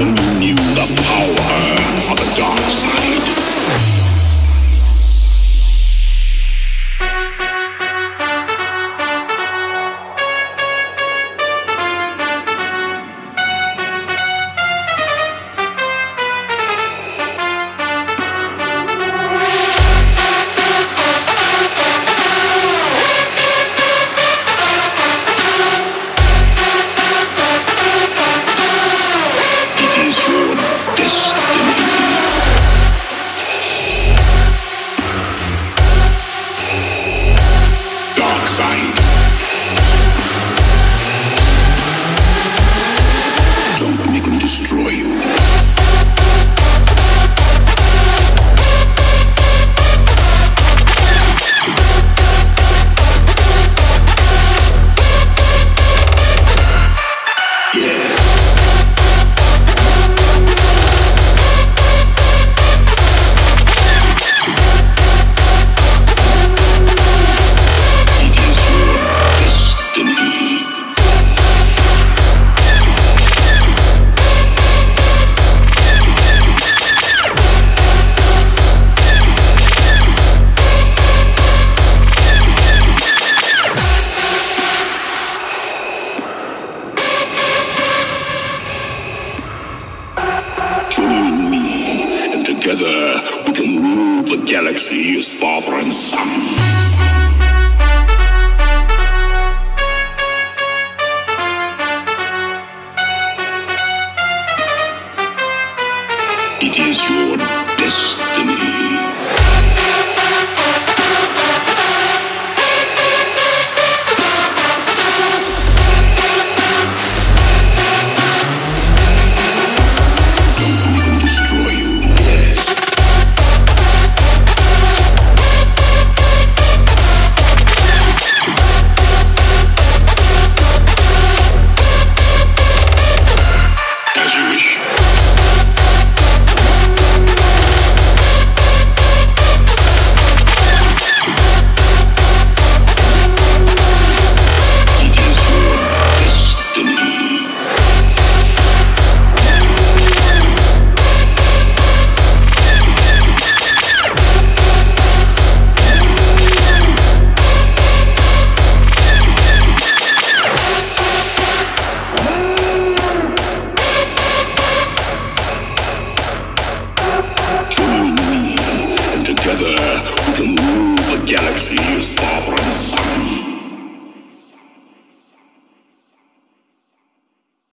Who knew the power of the dark side? Together we can rule the galaxy as father and son. It is your destiny. Together we can rule